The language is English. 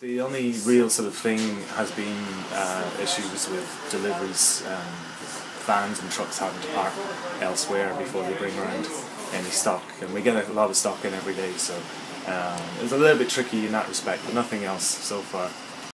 The only real sort of thing has been uh, issues with deliveries, um, vans and trucks having to park elsewhere before they bring around any stock. And we get a lot of stock in every day, so um, it's a little bit tricky in that respect, but nothing else so far.